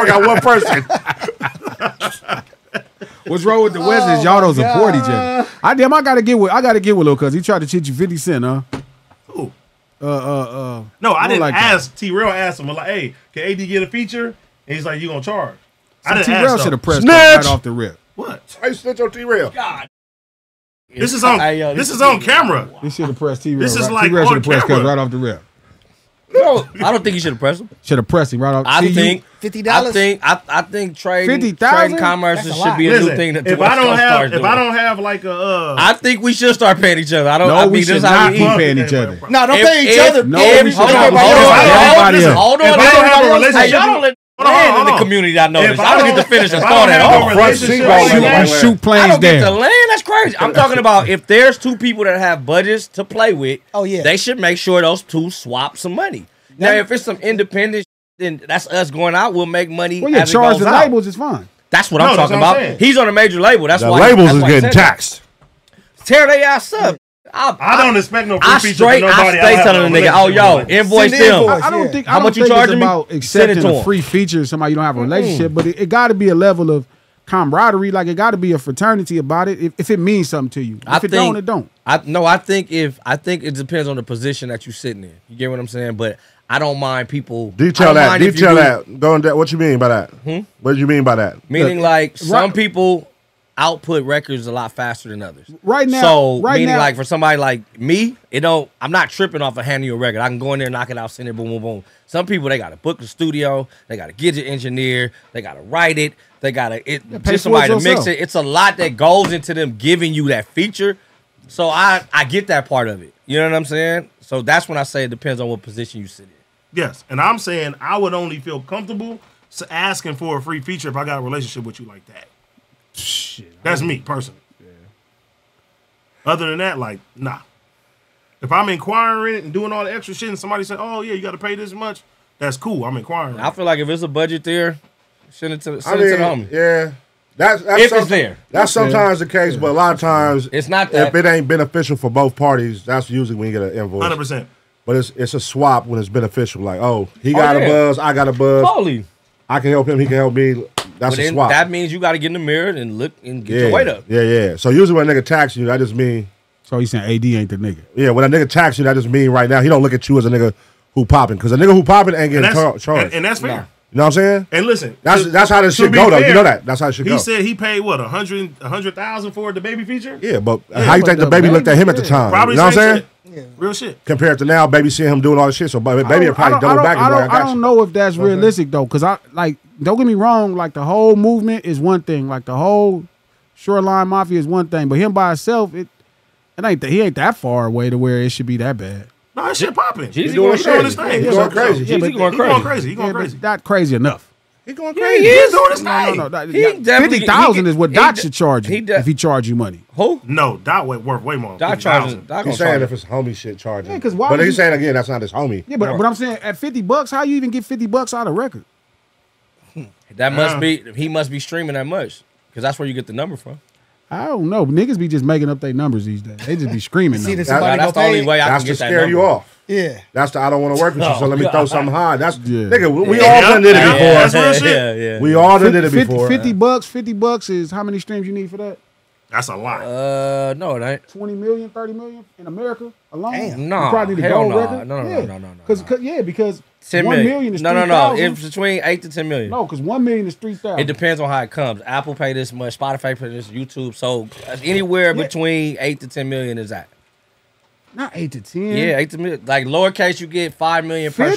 work out one person. What's wrong with the West is y'all don't support each other. I damn, I gotta get with I gotta get with Lil cuz he tried to cheat you 50 cent, huh? Who? Uh uh uh No, I didn't like that. ask T. Real asked him, like, hey, can AD get a feature? And he's like, you gonna charge? I So didn't T-Rail ask should have pressed Snitch! that right off the rip. What? I snitch on T-Rail. God. This is on Hey, yo, this is on camera. He should have pressed T-Rail. This is right. like T-Rail should on have pressed camera. right off the rip. No, I don't think you should have pressed him. Should have pressed him right off. I See, think $50? I think I, I think trade 50,000? trade commerce should be a Listen, new thing that the if West I don't Coast have if doing. I don't have like a uh I think we should start paying each other. I don't. No, I we mean, should this not be eat. paying each other. No, don't If- pay each if- other. No, Pay we should not. everybody Hold on, Hold on, everybody Hold on, If I don't have a relationship- y'all don't let Hold on, land in hold the on. community. I know If this. I I don't don't- get to finish a if I thought don't at have all. no Front relationship seat like going Shoot, that, you shoot I don't get to land. That's crazy. I'm talking about if there's two people that have budgets to play with. Oh, yeah. they should make sure those two swap some money. Now, if it's some independent, then that's us going out. We'll make money. Well, yeah, as it charge goes the out. labels is fine. That's what No, I'm talking what I'm about. saying. He's on a major label. That's The why labels that's is why getting said that. taxed. Tear their ass up. I, I don't expect no free I feature straight, from I stay have telling the nigga, oh relationship yo, with. invoice them. I, I don't yeah. think How I don't much you charging me? about accepting a free feature somebody you don't have a relationship, but it, it got to be a level of camaraderie. Like it got to be a fraternity about it. If, if it means something to you, if I it think, don't, it don't. I no, I think if I think it depends on the position that you're sitting in. You get what I'm saying? But I don't mind people. Detail don't that. mind Detail that. Go on that. What you mean by that? Hmm? What do you mean by that? Meaning, like some right- people output records a lot faster than others. Right now- so right meaning now- like for somebody like me, it don't. I'm not tripping off a handing you a record. I can go in there, knock it out, send it, boom, boom, boom. Some people they got to book a studio, they got to get your engineer, they got to write it, they got to it pay just somebody to mix it. It's a lot that goes into them giving you that feature. So I I get that part of it. You know what I'm saying? So that's when I say it depends on what position you sit in. Yes, and I'm saying I would only feel comfortable asking for a free feature if I got a relationship with you like that. Shit. That's me personally. Other than that, like nah. If I'm inquiring and doing all the extra shit, and somebody say, "Oh yeah, you got to pay this much," that's cool. I'm inquiring. I feel like if it's a budget there, send it to I send it to the homie. yeah. That's, that's If it's there. That's sometimes the case, but a lot of times It's not If it ain't beneficial for both parties, that's usually when you get an invoice. Hundred percent. But it's it's a swap when it's beneficial. Like, oh, he oh, got yeah. a buzz, I got a buzz. Totally. I can help him, he can help me. That's But a then swap. that means you got to get in the mirror and look and get yeah, your weight up. yeah, yeah. So usually when a nigga tax you, that just mean So he's saying AD ain't the nigga. yeah. When a nigga tax you, that just mean right now he don't look at you as a nigga who popping because a nigga who popping ain't getting that's, char- charged. and, and that's fair. You know what I'm saying? And listen, That's to- that's how this to shit be go though. You know that. That's how it should He go. said he paid what a hundred a hundred thousand for DaBaby feature. yeah, but how you think the DaBaby looked at him at the time? Probably you know what I'm saying? shit. Real shit. Compared to now, baby seeing him doing all this shit, so baby, I baby don't- probably I don't- I back don't, and I don't, I I don't know if that's realistic though, because I like don't get me wrong, like the whole movement is one thing, like the whole shoreline mafia is one thing, but him by himself, it it ain't that he ain't that far away to where it should be that bad. No, that shit popping. Jeezy He's going doing, doing his crazy. thing. He's going crazy. Yeah, Jeezy but- going he crazy. going crazy. He going Yeah, crazy. Not crazy enough. He going Yeah, crazy. he He's is. doing his thing. No, no, no. that- He Fifty thousand is what he Dot should charge you he de- if he charge you money. Who? No, Dot way worth way more. Dot 50,000. charging. Dot He's saying charge. if it's homie shit charging. Yeah, 'cause why But he's you- saying again, that's not his homie. Yeah, but but I'm saying at fifty bucks, how you even get fifty bucks out of record? That must be. He must be streaming that much because that's where you get the number from. I don't know. Niggas be just making up their numbers these days. They just be screaming. See numbers. this- Somebody that's go the only way I That's can to get that scare you off. Yeah. That's the I don't want to work with you, so let me throw something high. That's Yeah. nigga. We Yeah, all done did it before. yeah, that's real yeah, shit. yeah, yeah. We all done did it before. 50 bucks, 50 bucks is how many streams you need for that? That's a lot. Uh, no, it ain't. 20 million, 30 million in America alone? Damn. You Nah, probably need a hell gold nah. record. No, no, no, yeah. no, no, no, Cause, yeah, because Ten million. million is no, no, no. 3,000. It's between eight to ten million. No, because one million is 3,000. It depends on how it comes. Apple pay this much, Spotify pay this, YouTube. So uh, anywhere Yeah. between eight to ten million is that. Not 8 to 10. Yeah, eight to million. Like lowercase, you get five million per.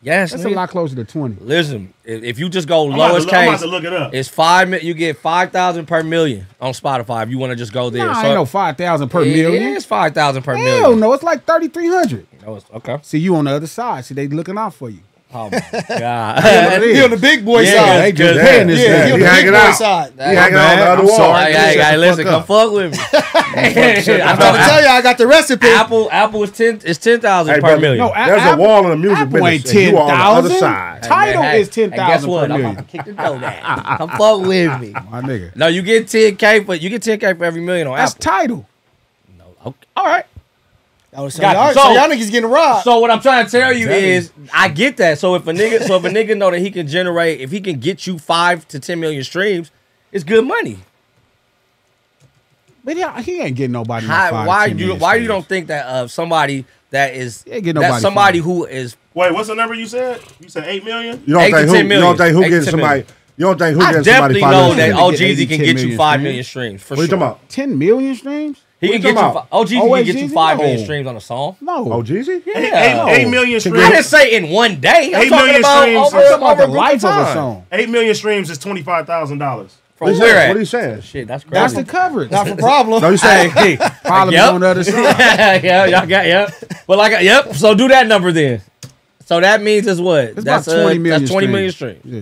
50? Yes, That's a lot closer to 20. Listen, if, if you just go I'm lowest to, I'm about case, to look it up. it's five. You get five thousand per million on Spotify. If you want to just go there, Nah, so ain't no 5,000 per it million. It is five thousand per Hell million. no, it's like 3,300. No, it's- okay. See, you on the other side. See, they looking out for you. Oh my god. Yeah, He on the big boy Yeah, side. they just good. paying this Yeah, man. he on the big boy out. side. He hanging on the other I'm wall. sorry. Hey, hey, Shut hey, listen, fuck come up. fuck with me. I I'm trying to tell you, I got the recipe. Apple, Apple is ten. It's ten thousand Hey, per brother, million. No, A- There's a wall in the music Apple ain't business, and you are on the other 10,000. side. Hey, Title Hey, is hey, and 10,000 Guess per what? I'm million. about to kick the door down. Come fuck with me. My nigga. No, you get ten k, but you get ten k for every million on That's Apple. title. Okay. All right. Oh, so, Got you. y'all, So- so y'all niggas getting robbed. So what I'm trying to tell you Exactly. is, I get that. So if a nigga, so if a nigga know that he can generate, if he can get you five to ten million streams, it's good money. But yeah, he ain't getting nobody. How, five, why 10 you million why you don't think that of somebody that is He ain't getting nobody somebody five. who is Wait, what's the number you said? You said eight million. You don't Eight to think who? 10 You don't think who Eight to getting somebody? million. You don't think who I getting definitely somebody five know that He oh can get Jeezy can get you five million streams. million streams for What you talking about? ten million streams? He can get you. talking fi- Oh Jeezy Oh, can get you Jeezy? five No. million streams on a song. No, Oh, Jeezy? Yeah. Eight, eight million streams. I didn't say in one day. I'm Eight talking about streams. over, I'm talking about the a life of a song. Eight million streams is twenty five thousand dollars. From What where at? What are you saying? Shit, that's crazy. that's the coverage. Not for problem. No, you saying? Hey, Problems yep. on the other side. yeah, y'all got yep. But like, yep. So do that number then. So that means it's what? It's that's about twenty uh, million. That's twenty million streams. Yeah.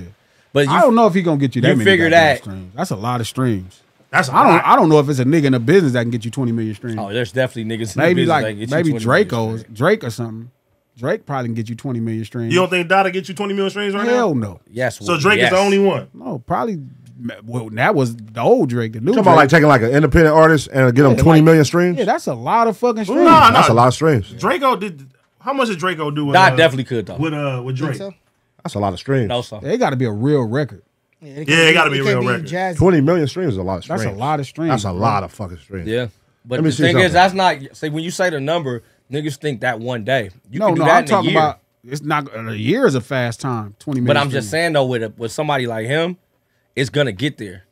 But you, I don't know if he gonna get you that you many figure that- streams. That's a lot of streams. That's a I don't. lot. I don't know if it's a nigga in a business that can get you twenty million streams. oh, there's definitely niggas. in the maybe business that like get maybe 20 million Drakeo's streams. Drake or something. Drake probably can get you twenty million streams. You don't think Dada get you twenty million streams right Hell now? Hell no. Yes. So Drake yes. is the only one. No, probably. Well, that was the old Drake. The new Talking about like taking like an independent artist and get them twenty million streams? yeah, that's a lot of fucking streams. Nah, That's a lot of streams. Drakeo did. How much did Drakeo do with? Nah, uh, definitely could though. with uh with Drake. so? That's a lot of streams. No, so It got to be a real record. Yeah, it Yeah, it gotta be a can't real record. jazzy. Twenty million streams is a lot of streams. That's a lot of streams. That's a lot of fucking streams. yeah. But Let the thing something. is, that's not. See, when you say the number, niggas think that one day. You no, can do no, that I'm in a talking year. about. It's not a year is a fast time. Twenty million. But I'm just saying though, with a, with somebody like him, it's gonna get there.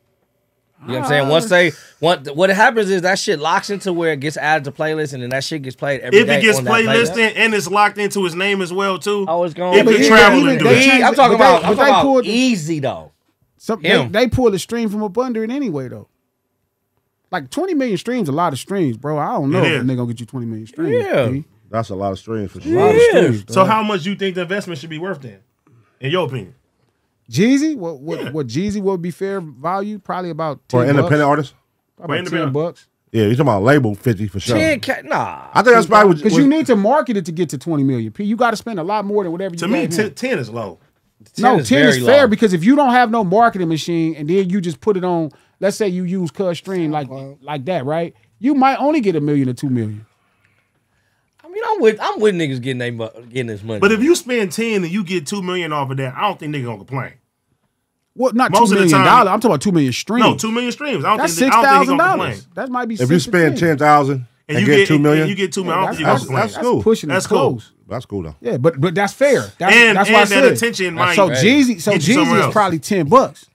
You know what I'm Ah. saying? Once they what what happens is that shit locks into where it gets added to playlist and then that shit gets played every If day it gets on playlist. playlisted and it's locked into his name as well too. Oh, it's gone. It but could even- travel even and do it. I'm talking but they- about, I'm talking about pulled easy though. Some, they, they pull the stream from up under it anyway, though. Like 20 million streams, a lot of streams, bro. I don't know It if is. a nigga gonna get you 20 million streams. Yeah. B. That's a lot of streams for sure. Yeah. streams. So how much you think the investment should be worth then? In your opinion? Jeezy, what what what Jeezy would be fair value? Probably about 10 For independent bucks. artist? Probably For about 10 independent. bucks. Yeah, you talking about label fifty for sure. Ten ca- nah. I think that's probably Because you need to market it to get to 20 million. P, you got to spend a lot more than whatever you To me, gave 10, 10 is low. No, is 10 is fair low. because if you don't have no marketing machine and then you just put it on, let's say you use Cuz Stream like like that, right? You might only get a million or two million. I mean, I'm with I'm with niggas getting they getting this money. But if you spend 10 and you get 2 million off of that, I don't think niggas gonna complain. What not Most two of the million time- dollars? I'm talking about two million streams. No, 2 million streams. I don't That's think six I don't think he's thousand gonna complain. dollars. That might be if you six to spend 10. ten thousand And, and, you get, get two million, and you get 2 million. I don't that's, think that's, that's, cool. pushing That's cool. That's cool though. Yeah, but but that's fair. That's, And- that's why I that said attention might So Jeezy, so get you somewhere Jeezy is probably ten bucks.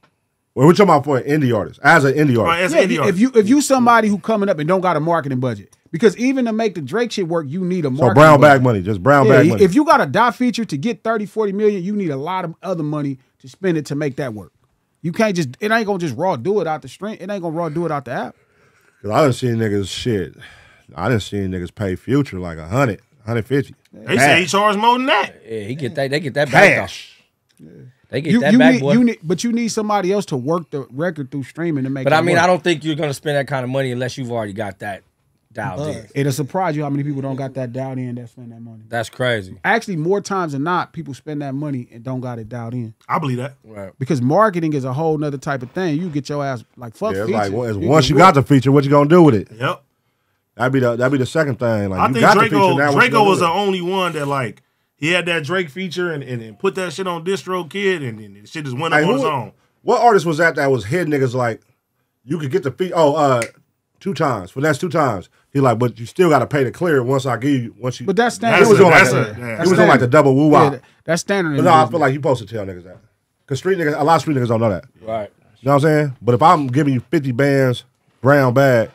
Well, we're talking about for an indie artist, as an indie Right, artist. as Yeah, indie if artist. you if you somebody who coming up and don't got a marketing budget, because even to make the Drake shit work, you need a marketing So brown budget. bag money, just brown Yeah, bag money. if you got a dot feature to get 30, 40 million, you need a lot of other money to spend it to make that work. You can't just it ain't gonna just raw do it out the stream. It ain't gonna raw do it out the app. Cause I didn't see niggas shit. I didn't see niggas pay Future like a hundred, hundred fifty. They say he charged more than that. yeah, he get that they get that back Cash. though. They get You, that you back, need boy. you need but you need somebody else to work the record through streaming to make but it I mean, work. I don't think you're gonna spend that kind of money unless you've already got that dialed in. It'll surprise you how many people don't got that dialed in that spend that money. That's crazy. Actually, more times than not, people spend that money and don't got it dialed in. I believe that. Right. Because marketing is a whole nother type of thing. You get your ass like fuck Yeah, it's features. like well, it's You once you got the feature, what you gonna do with it? Yep. That'd be the that'd be the second thing. Like I you think got the Drakeo feature now. Drakeo was the only one that like he had that Drake feature and, and, and put that shit on DistroKid and, and shit just went up Hey, on who- his own. What artist was that that was hitting niggas like you could get the fee? Oh, uh, two times. For that's two times. He like, but you still got to pay to clear it once I give you once you. But that's standard. That's was a- doing like that's a, a- he yeah. was doing like the double woo Yeah, wop. that- that's standard. But no, I feel like you supposed to tell niggas that. Cause street niggas, a lot of street niggas don't know that. Right. You know what I'm saying? But if I'm giving you 50 bands, brown bag,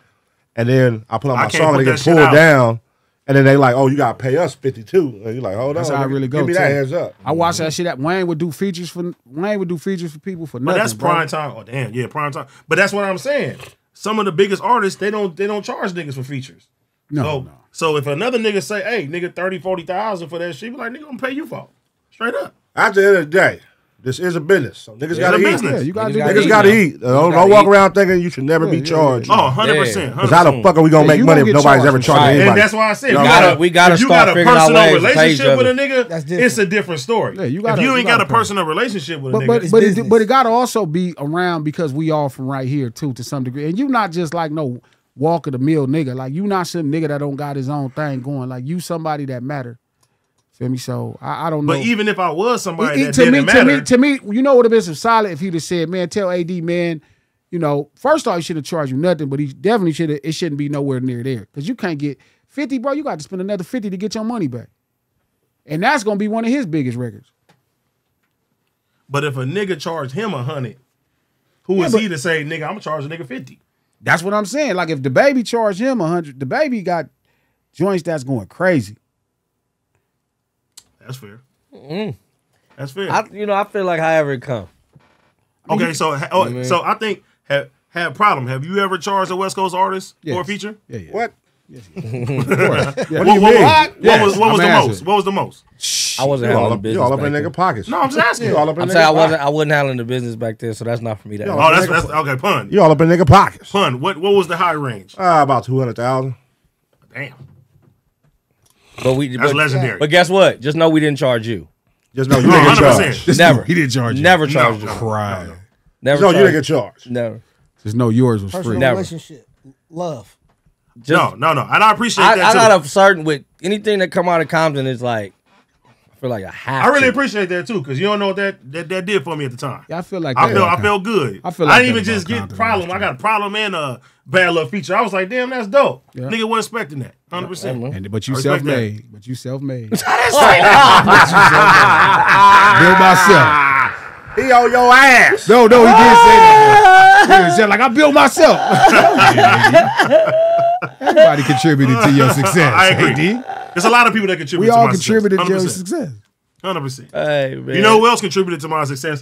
and then I put on my song and put it that gets shit pulled down, and then they like, oh, you gotta pay us 52. And you're like, hold That's on, how I really go. Give me too. that hands up. I watch that shit. That Wayne would do features for Wayne would do features for people for nothing. But nothing. that's bro. prime time. Oh damn, yeah, prime time. But that's what I'm saying. Some of the biggest artists, they don't they don't charge niggas for features. No, so, no. so if another nigga say, hey, nigga, 30, 40,000 for that shit, be like, nigga, I'm gonna pay you for it. Straight up. At the end of the day, this is a business. So niggas gotta eat. business. Yeah, you gotta Niggas do gotta that. Niggas eat gotta now. eat. Don't, gotta don't walk eat. around thinking you should never Yeah, be yeah, charged. Oh, 100%. Cause how the fuck are we gonna make you money if get nobody's ever charged. charging Right. anybody? And that's why I said, You if know, you gotta- a- we gotta if you start got a figuring out personal ways to pay each relationship with a nigga, That's it's a different story. Yeah, you gotta- if you you ain't got a personal relationship with a But nigga, but it, but it gotta also be around because we all from right here too to some degree. And you not just like no walk of the mill nigga. Like you not some nigga that don't got his own thing going. Like you somebody that matter. Feel me? So I, I don't know. But even if I was somebody that to didn't me, matter, to me, to me, you know, would have been some solid if he'd have said, "Man, tell AD, man, you know, first off, he should have charged you nothing, but he definitely should have. It shouldn't be nowhere near there because you can't get fifty, bro. You got to spend another fifty to get your money back, and that's gonna be one of his biggest records. but if a nigga charged him a hundred, who Yeah, is he to say, nigga, I'm gonna charge a nigga fifty? That's what I'm saying. Like if DaBaby charged him a hundred, DaBaby got joints that's going crazy. That's fair. That's fair. I, you know, I feel like however it come. okay, so ha- oh, mean- so I think have have problem. Have you ever charged a West Coast artist for a feature? Yeah, yeah. What? Yeah. What, what, what, what Yes, was what was I'm the answering. most? What was the most? I wasn't You all handling up, business. you all up in nigga pockets. No, I'm just asking. You all up in I'm nigga saying I wasn't. I wasn't handling the business back then, so that's not for me. That Yo, Oh, that's, that's okay. Pun. You all up in nigga pockets. Pun. What what was the high range? Uh, about two hundred thousand. Damn, but we. that's but, legendary. but guess what? Just know we didn't charge you. Just know you No, didn't get 100%. charged. Just Never. know He didn't charge you. Never charged no, you. Right. Never. No, you didn't get charged. Never. Just know yours was Personal free. Never. relationship, love. Just, no, no, no. And I appreciate I, that I too. got a certain with anything that come out of Compton is like. I feel like I have. I really to. appreciate that too, because you don't know what that, that that did for me at the time. Yeah, I feel like I feel I felt good. I feel I didn't even just get problem. I got a problem and a bad little feature. I was like, damn, that's dope. Yeah. Nigga wasn't expecting that. Hundred percent. And, but you self made. But you self made. Build Ah, myself. He on your ass. No, no, he didn't say that. He said like I built myself. Everybody contributed to your success. I agree. AD. There's a lot of people that contribute. To your success. We to all my contributed to your success. success. Hundred percent. Hey man. You know who else contributed to my success?